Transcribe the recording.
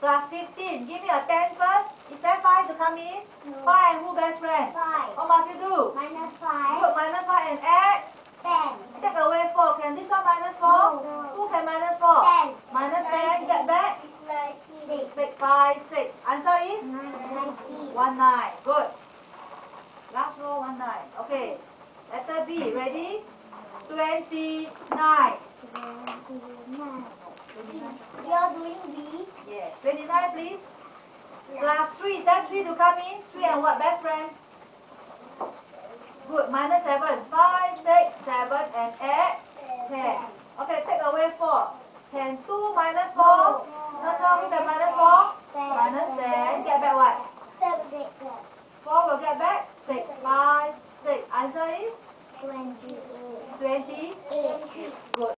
plus 15. Give me a 10 first. Is there 5 to come in? 5 and who best friend? Five. What must you do? 5. Put minus 5 and add. Ten. Take away 4. Can this one minus 4? No. Who can minus 4? Ten. Minus 10. Get back. Six. 6, 5, 6. Answer is? Nineteen. 1, 9. Good. Last row, 1, 9. Okay. Letter B. Ready? 29. Five, please. Class 3, is that 3 to come in? 3 and what, best friend? Good, minus 7. Five, six, seven, and 8, 10. Okay, take away 4. Ten two minus minus 4. No. What's wrong with the minus 4? Minus 10. Get back what? 7, 4 will get back? six, five, six. 5, 6. Answer is? 20. 20? Good.